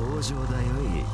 登場だよい。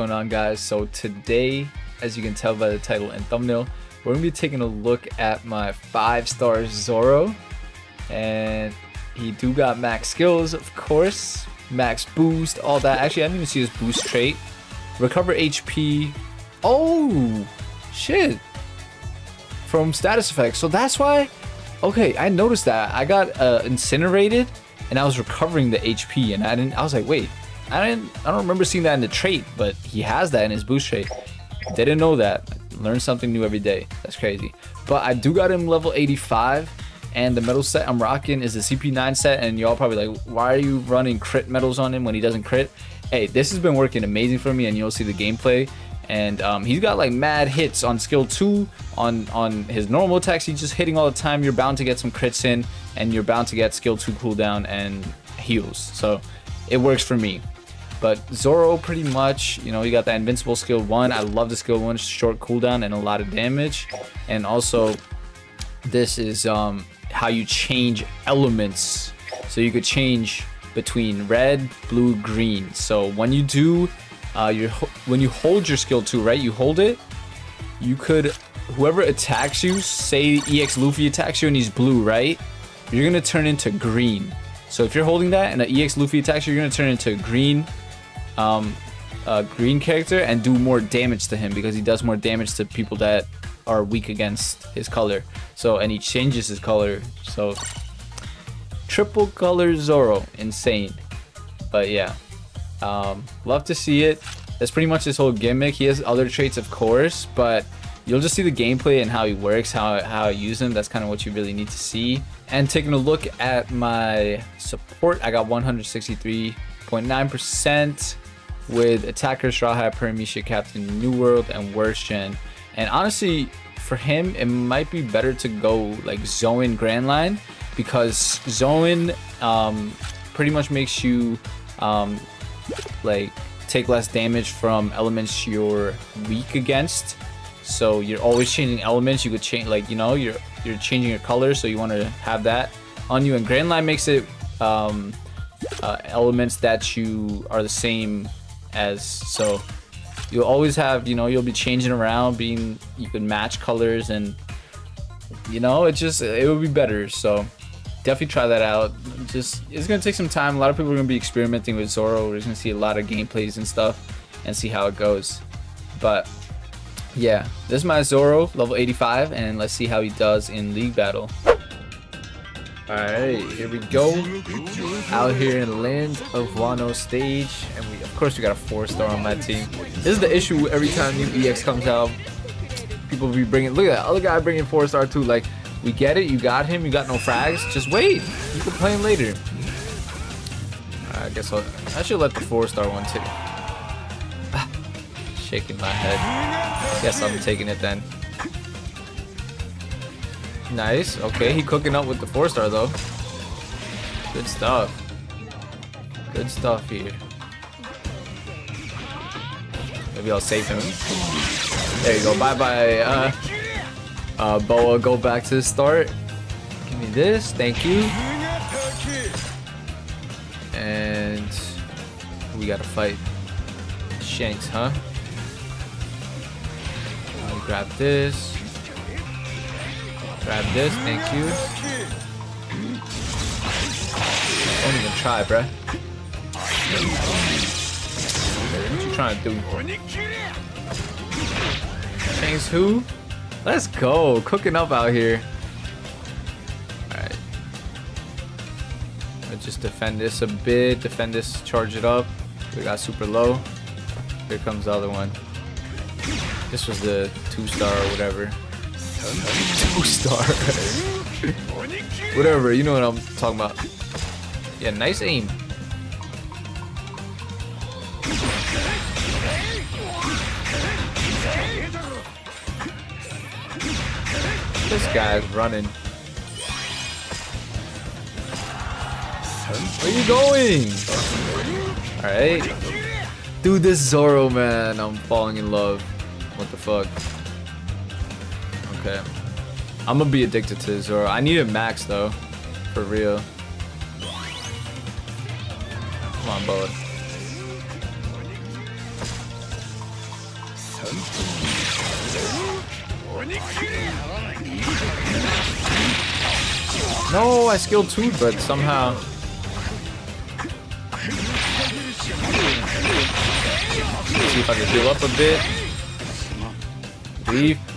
Going on guys? So today, as you can tell by the title and thumbnail, we're gonna be taking a look at my 5 star Zoro. And he do got max skills, of course, max boost, all that. Actually, I didn't even see his boost trait. Recover HP. Oh, shit. From status effects. So that's why. Okay, I noticed that. I got uh, incinerated and I was recovering the HP and I didn't. I was like, wait, I didn't. I don't remember seeing that in the trait, but he has that in his boost trait. Didn't know that. Learn something new every day. That's crazy. But I do got him level 85. And the medal set I'm rocking is the CP9 set. And y'all probably like, why are you running crit medals on him when he doesn't crit? Hey, this has been working amazing for me, and you'll see the gameplay. And um, he's got like mad hits on skill two. On on his normal attacks, he's just hitting all the time. You're bound to get some crits in, and you're bound to get skill two cooldown and heals. So it works for me. But Zoro, pretty much, you know, you got that invincible skill one. I love the skill one, short cooldown and a lot of damage. And also, this is um, how you change elements. So you could change between red, blue, green. So when you do, uh, when you hold your skill two, right? You hold it. You could, whoever attacks you, say EX Luffy attacks you and he's blue, right? You're gonna turn into green. So if you're holding that and an EX Luffy attacks you, you're gonna turn into green um, green character and do more damage to him because he does more damage to people that are weak against his color. So and he changes his color. So triple color Zoro, insane. But yeah, um, love to see it. That's pretty much his whole gimmick. He has other traits, of course, but you'll just see the gameplay and how he works, how how I use him. That's kind of what you really need to see. And taking a look at my support, I got 163.9% with attacker, Straw Hat, Paramecia, Captain, New World, and Worst Gen. And honestly, for him, it might be better to go like Zoan Grand Line because Zoan um, pretty much makes you um, like take less damage from elements you're weak against. So you're always changing elements. You could change like you know you're you're changing your color, so you want to have that on you. And Grand Line makes it um, uh, elements that you are the same as. So you'll always have you know you'll be changing around, being you can match colors and you know it just it would be better. So definitely try that out. Just it's gonna take some time. A lot of people are gonna be experimenting with Zoro. We're gonna see a lot of gameplays and stuff and see how it goes. But yeah, this is my Zoro, level 85, and let's see how he does in League Battle. Alright, here we go. Out here in Land of Wano stage, and we of course we got a 4-star on my team. This is the issue every time new EX comes out. People be bringing, look at that other guy bringing 4-star too, like, we get it, you got him, you got no frags, just wait, you can play him later. I guess I'll, I should let the 4-star one too. Ah, shaking my head. Guess I'm taking it then. Nice. Okay, he cooking up with the four star though. Good stuff. Good stuff here. Maybe I'll save him. There you go. Bye bye. Uh, uh, Boa, go back to the start. Give me this. Thank you. And we gotta fight Shanks, huh? Grab this. Grab this, thank you. Don't even try, bruh. What you trying to do? Shanks who? Let's go. Cooking up out here. Alright. Let's just defend this a bit. Defend this, charge it up. We got super low. Here comes the other one. This was the two star or whatever. Two star. whatever, you know what I'm talking about. Yeah, nice aim. This guy's running. Where are you going? Alright. Dude, this Zoro, man. I'm falling in love. What the fuck? Okay. I'm gonna be addicted to Zoro. I need a max, though. For real. Come on, Boa. No, I skilled two, but somehow. Let's see if I can heal up a bit. Leave.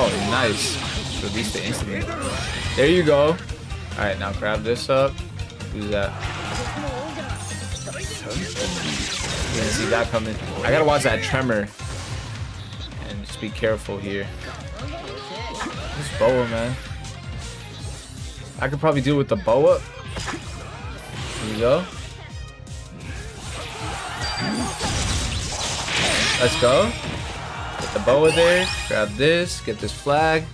Oh, nice. Release the instantly. There you go. Alright, now grab this up. Who's that? Didn't see that coming. I gotta watch that tremor. And just be careful here. This boa, man. I could probably deal with the boa. Here we go. Let's go. The boa there. Grab this. Get this flag.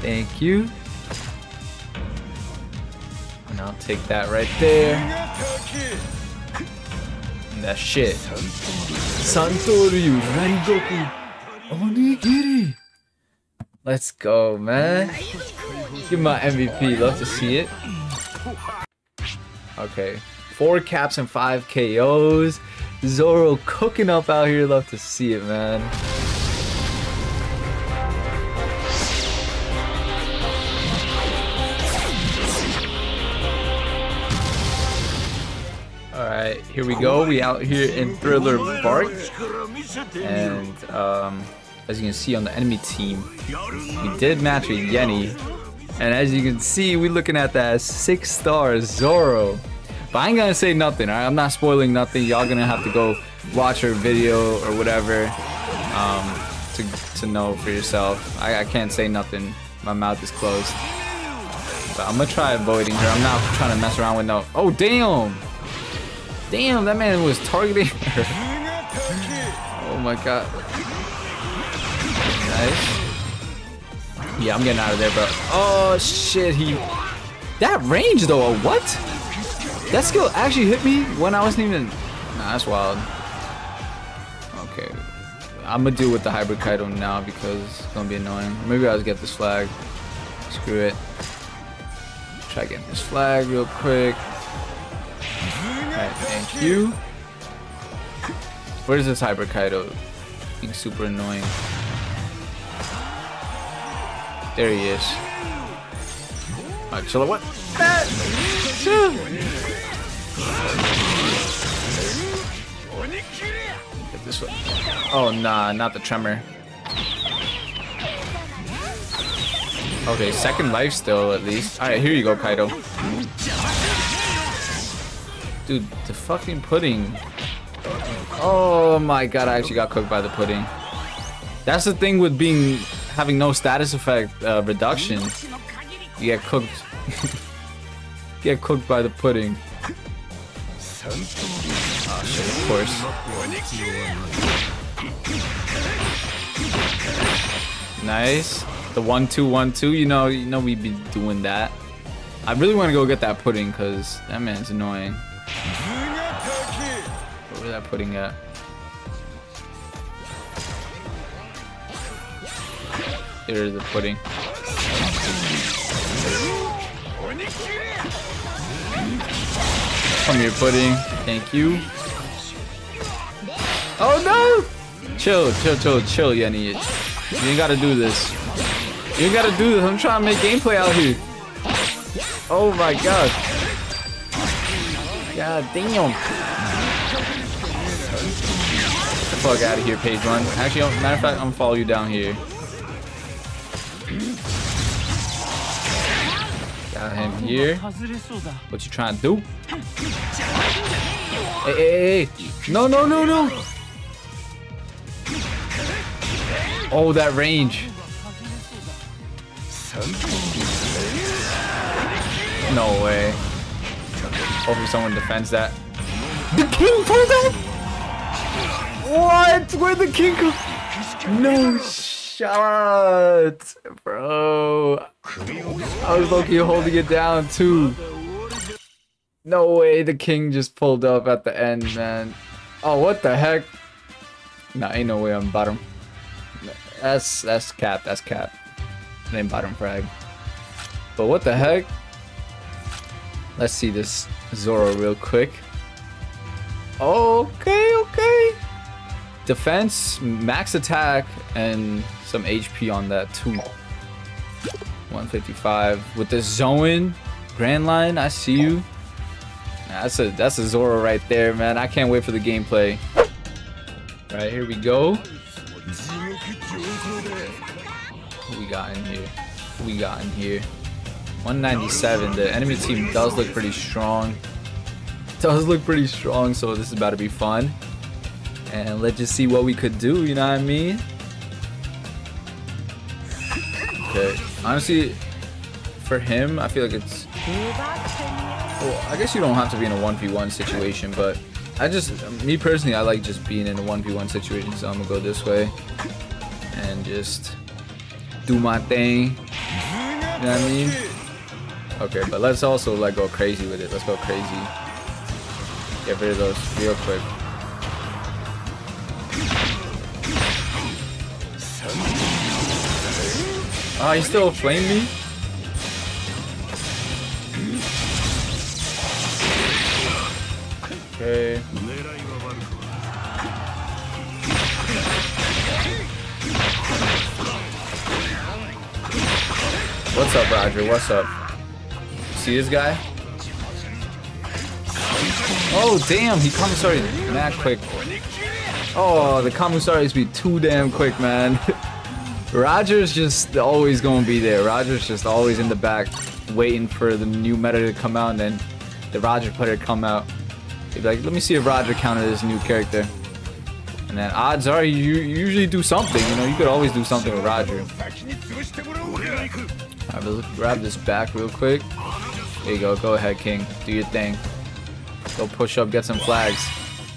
Thank you. And I'll take that right there. And that shit. Santoryu Rengoku Onigiri. Let's go, man. Give my MVP. Love to see it. Okay. Four caps and five KOs. Zoro cooking up out here. Love to see it, man. Alright, here we go. We out here in Thriller Bark. And um, as you can see on the enemy team, we did match with Yennie. And as you can see, we're looking at that six star Zoro. But I ain't gonna say nothing, alright? I'm not spoiling nothing. Y'all gonna have to go watch her video or whatever um, to, to know for yourself. I, I can't say nothing. My mouth is closed. But I'm gonna try avoiding her. I'm not trying to mess around with no. Oh, damn! Damn, that man was targeting her. oh my god. Nice. Yeah, I'm getting out of there, bro. Oh shit, he. That range though, what? That skill actually hit me when I wasn't even. Nah, that's wild. Okay. I'm gonna deal with the hybrid Kaido now because it's gonna be annoying. Maybe I'll just get this flag. Screw it. Try getting this flag real quick. Thank you. Where is this Hybrid Kaido? Being super annoying. There he is. Alright, chill. What? Get this way. Oh, nah, not the tremor. Okay, second life still, at least. Alright, here you go, Kaido. Dude, the fucking pudding. Oh my god, I actually got cooked by the pudding. That's the thing with being having no status effect uh, reduction. You get cooked. get cooked by the pudding. Oh shit, of course. Nice. The one two one two. You know, you know we'd be doing that. I really want to go get that pudding because that man's annoying. Where that pudding at? There's the pudding. Come here, pudding. Thank you. Oh no! Chill, chill, chill, chill, Yennie. You ain't gotta do this. You ain't gotta do this. I'm trying to make gameplay out here. Oh my god. God damn. Get the fuck out of here, page one. Actually, oh, matter of fact, I'm gonna follow you down here. Got him here. What you trying to do? Hey, hey, hey. No, no, no, no. Oh, that range. No way. Hopefully someone defends that. The king pulled up? What? Where'd the king? No shot, bro. I was lucky holding it down too. No way the king just pulled up at the end, man. Oh, what the heck? Nah, ain't no way I'm bottom. That's that's cap. That's cap. Ain't bottom frag. But what the heck? Let's see this Zoro real quick. Okay, okay. Defense, max attack, and some HP on that too. 155 with the Zoan Grand Line. I see you. That's a that's a Zoro right there, man. I can't wait for the gameplay. All right, here we go. Who we got in here? Who we got in here? 197. The enemy team does look pretty strong. Does look pretty strong, so this is about to be fun. And let's just see what we could do, you know what I mean? Okay. Honestly, for him, I feel like it's... Well, I guess you don't have to be in a 1v1 situation, but I just, me personally, I like just being in a 1v1 situation, so I'm gonna go this way and just do my thing. You know what I mean? Okay, but let's also like go crazy with it. Let's go crazy. Get rid of those real quick. Ah, oh, he still flamed me? Okay. What's up, Roger? What's up? See this guy? Oh, damn, he comes sorry mad quick. Oh, the Kamusaris be too damn quick, man. Roger's just always gonna be there. Roger's just always in the back, waiting for the new meta to come out, and then the Roger player come out. He'd be like, let me see if Roger counted this new character. And then odds are you usually do something, you know, you could always do something with Roger. Alright, let's grab this back real quick. There you go, go ahead, King. Do your thing. Go push up, get some flags.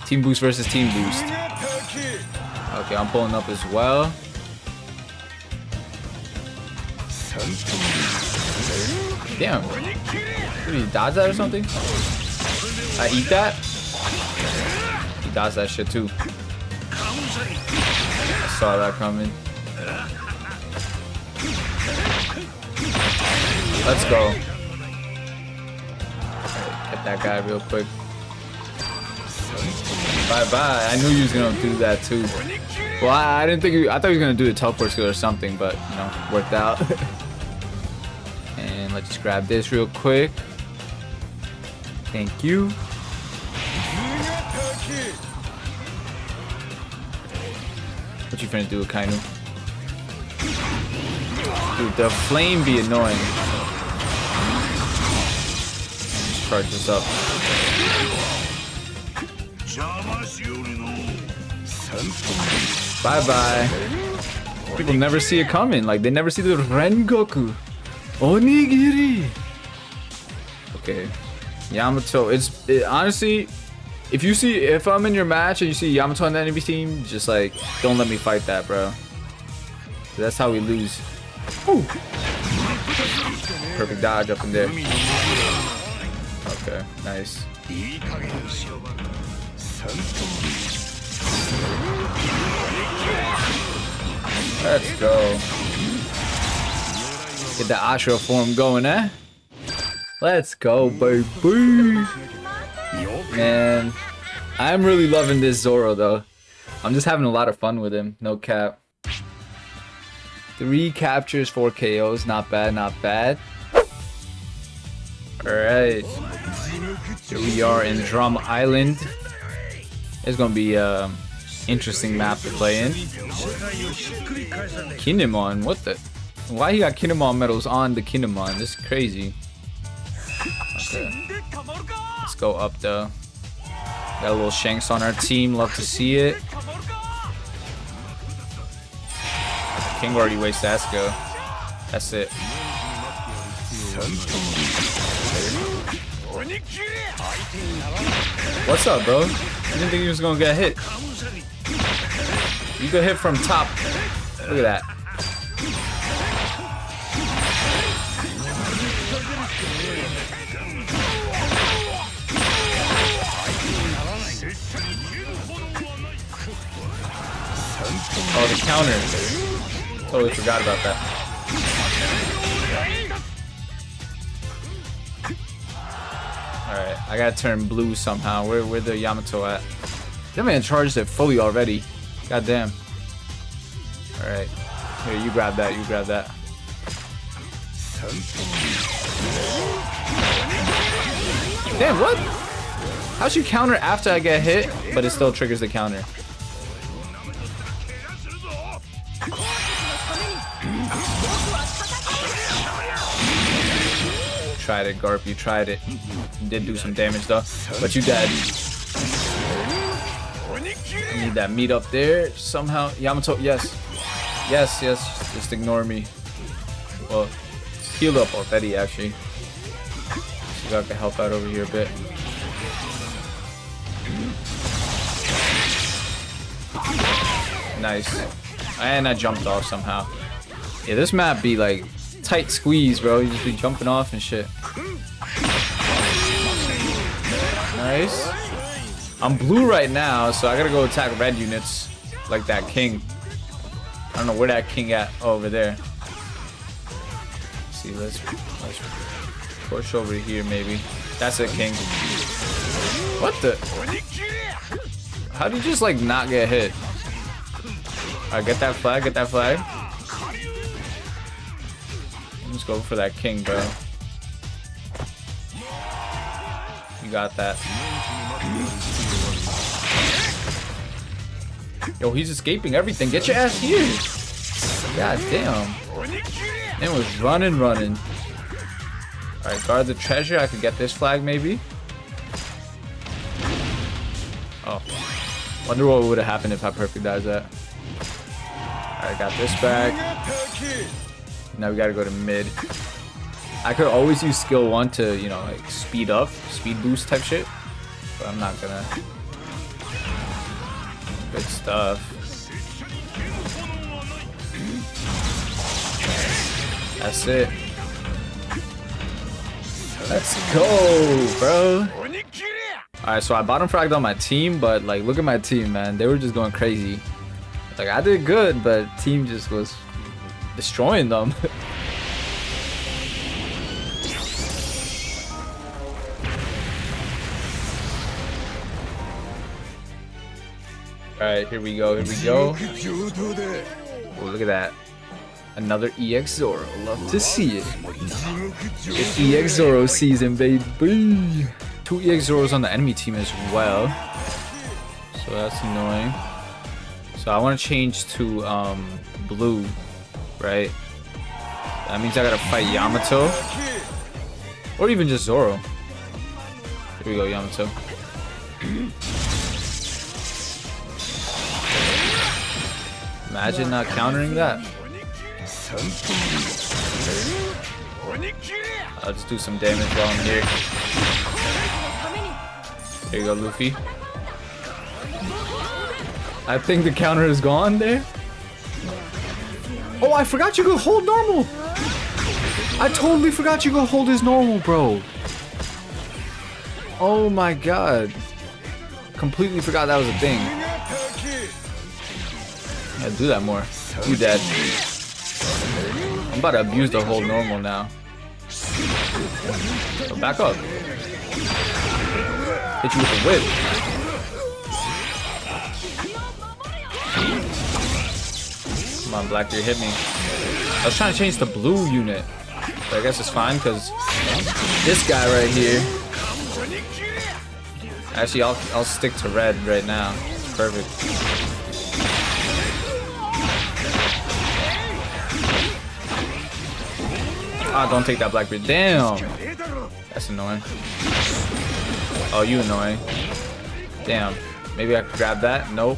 Team boost versus team boost. Okay, I'm pulling up as well. Damn. Did he dodge that or something? I eat that? He dodged that shit too. I saw that coming. Let's go. That guy real quick. Bye bye. I knew he was gonna do that too. Well, I, I didn't think he, I thought he was gonna do the teleport skill or something, but you know, worked out. and let's just grab this real quick. Thank you. What you finna do, Kainu? Dude, the flame be annoying charge this up. Bye bye. People never see it coming. Like they never see the Rengoku. Onigiri. Okay. Yamato. It's it, honestly, if you see, if I'm in your match and you see Yamato on the enemy team, just like, don't let me fight that, bro. That's how we lose. Ooh. Perfect dodge up in there. Okay, Nice. Let's go. Get the Ashura form going, eh? Let's go, baby! Man, I'm really loving this Zoro, though. I'm just having a lot of fun with him, no cap. Three captures, four KOs, not bad, not bad. Alright. Here we are in Drum Island. It's gonna be a um, interesting map to play in. Kinemon, what the? Why he got Kinemon medals on the Kinemon? This is crazy. Okay. Let's go up though. Got a little Shanks on our team. Love to see it. King already wasted Asuka. That's it. What's up, bro? You didn't think he was gonna get hit. You get hit from top. Look at that. Oh, the counter. Totally forgot about that. I gotta turn blue somehow. Where where the Yamato at? That man charged it fully already. God damn. Alright. Here, you grab that, you grab that. Damn, what? How'd she counter after I get hit, but it still triggers the counter? Tried it, Garp, you tried it. Did do some damage though, but you dead. Need that meat up there somehow. Yamato, yes. Yes, yes, just ignore me. Well, heal up already actually. So God can help out over here a bit. Nice. And I jumped off somehow. Yeah, this map be like tight squeeze, bro. You just be jumping off and shit. Nice. I'm blue right now, so I gotta go attack red units like that king. I don't know where that king at. Oh, over there. Let's see, let's let's push over here maybe. That's a king. What the? How do you just like not get hit? Alright, get that flag, get that flag. Let's go for that king, bro. You got that. Yo, he's escaping everything. Get your ass here. God damn. Man was running, running. Alright, guard the treasure. I could get this flag maybe. Oh. Wonder what would have happened if I perfect dies that. Alright, got this back. Now we gotta go to mid. I could always use skill one to, you know, like speed up, speed boost type shit. But I'm not gonna. Good stuff. That's it. Let's go, bro. Alright, so I bottom fragged on my team, but like, look at my team, man. They were just going crazy. Like, I did good, but team just was destroying them. Alright, here we go, here we go. Oh, look at that. Another EX Zoro. Love to see it. It's EX Zoro season, baby. Two EX Zoros on the enemy team as well. So that's annoying. So I want to change to um, blue, right? That means I gotta fight Yamato. Or even just Zoro. Here we go, Yamato. Imagine not countering that. I'll just do some damage while I'm here. There you go, Luffy. I think the counter is gone there. Oh, I forgot you could hold normal. I totally forgot you could hold his normal, bro. Oh my god. Completely forgot that was a thing. Do that more. You dead. I'm about to abuse the whole normal now. So back up. Hit you with the whip. Come on, Blackbeard, hit me. I was trying to change the blue unit. But I guess it's fine because this guy right here. Actually, I'll I'll stick to red right now. Perfect. Ah, don't take that Blackbeard. Damn. That's annoying. Oh, you annoying. Damn. Maybe I could grab that. Nope.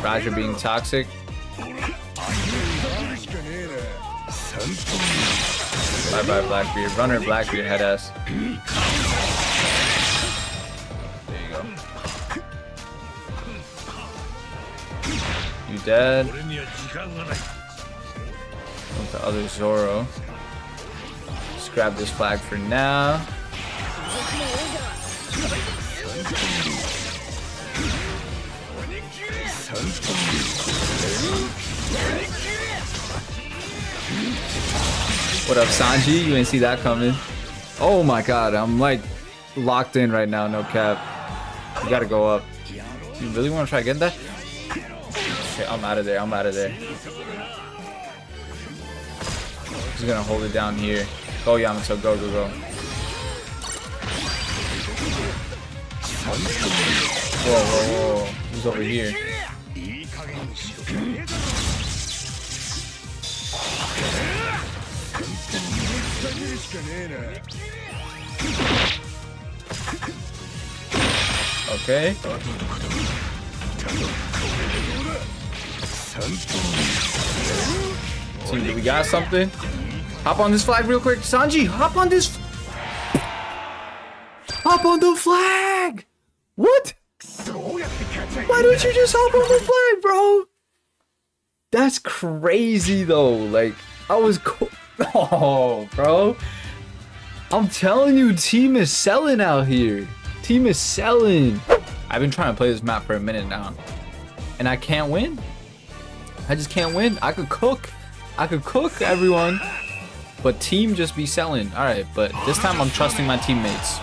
Roger being toxic. Bye bye Blackbeard. Runner Blackbeard head ass. There you go. You dead. With the other Zoro. Just grab this flag for now. What up, Sanji? You ain't see that coming. Oh my god, I'm like locked in right now, no cap. You gotta go up. You really wanna try getting that? I'm out of there, I'm out of there. He's gonna hold it down here. Oh, go Yamato, go, go, go. Whoa, whoa, whoa. Who's over here? Okay. Team, do we got something? Hop on this flag real quick. Sanji, hop on this. Hop on the flag! What? Why don't you just hop on the flag, bro? That's crazy though. Like, I was cool. Oh, bro. I'm telling you, team is selling out here. Team is selling. I've been trying to play this map for a minute now. And I can't win. I just can't win. I could cook. I could cook everyone. But team just be selling. Alright, but this time I'm trusting my teammates.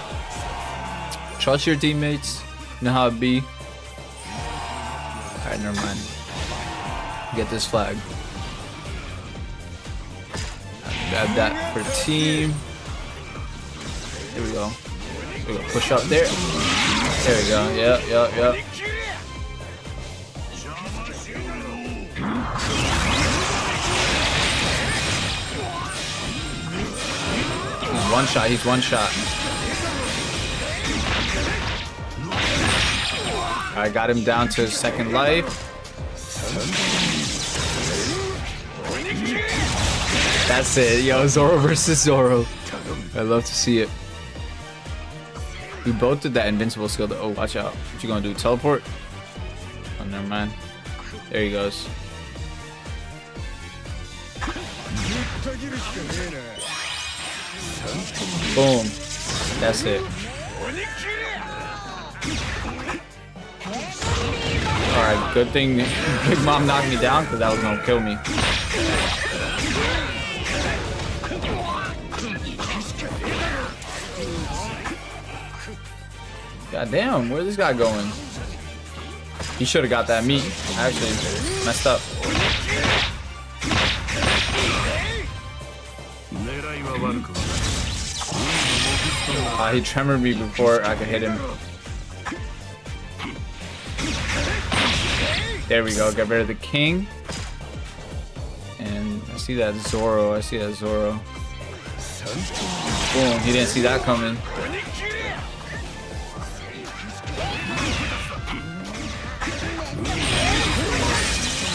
Trust your teammates. You know how it be. Alright, never mind. Get this flag. Grab that for team. There we go. There we go. Push up there. There we go. Yep, yep, yep. One shot. He's one shot. I got him down to his second life. That's it. Yo, Zoro versus Zoro. I love to see it. We both did that invincible skill. To, oh, watch out. What you gonna do? Teleport? Oh, never mind. There he goes. Boom. That's it. Alright, good thing Big Mom knocked me down because that was gonna kill me. God damn, where's this guy going? He should have got that meat. Actually, messed up. Uh, he tremored me before I could hit him. There we go. Get rid of the king. And I see that Zoro. I see that Zoro. Boom. He didn't see that coming.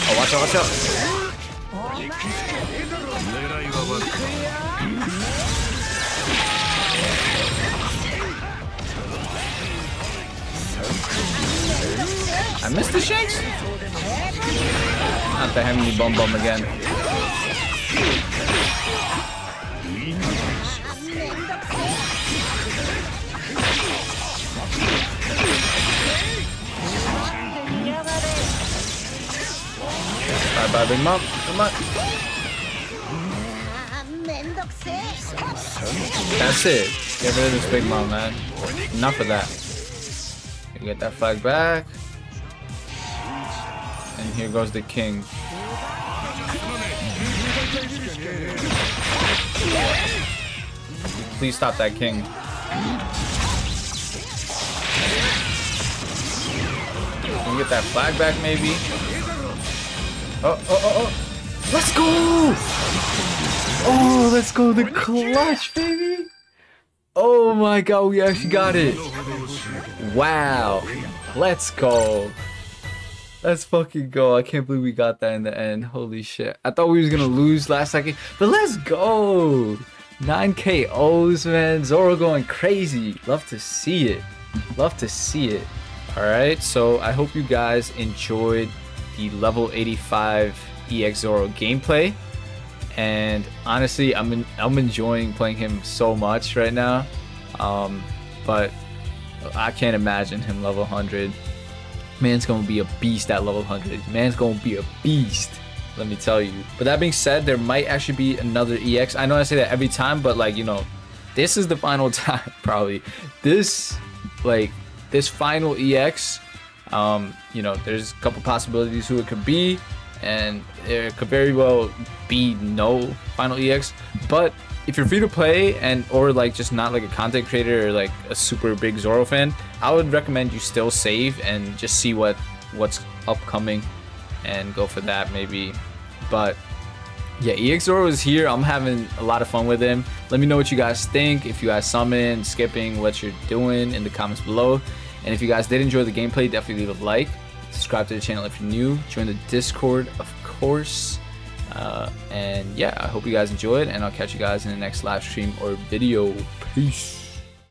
Oh, watch out, watch out. I missed the shanks? Not the Heavenly Bum Bum again. Bye bye, Big Mom. Come on. That's it. Get rid of this Big Mom, man. Enough of that. You get that flag back. And here goes the king. Please stop that king. Can we get that flag back maybe? Oh, oh, oh, oh. Let's go! Oh, let's go. The clutch, baby. Oh my god, we actually got it. Wow. Let's go. Let's fucking go. I can't believe we got that in the end. Holy shit. I thought we was gonna lose last second, but let's go. 9 KOs, man. Zoro going crazy. Love to see it. Love to see it. Alright, so I hope you guys enjoyed the level 85 EX Zoro gameplay. And honestly, I'm in, I'm enjoying playing him so much right now. Um, but I can't imagine him level 100. Man's gonna be a beast at level 100. Man's gonna be a beast. Let me tell you. But that being said, there might actually be another EX. I know I say that every time, but like you know, this is the final time probably. This like this final EX. Um, you know, there's a couple possibilities who it could be, and there could very well be no final EX. But if you're free to play and or like just not like a content creator or like a super big Zoro fan, I would recommend you still save and just see what what's upcoming and go for that maybe. But yeah, EX Zoro is here. I'm having a lot of fun with him. Let me know what you guys think. If you guys summon, skipping, what you're doing in the comments below. And if you guys did enjoy the gameplay, definitely leave a like. Subscribe to the channel if you're new. Join the Discord, of course. Uh, and yeah, I hope you guys enjoyed, and I'll catch you guys in the next live stream or video. Peace.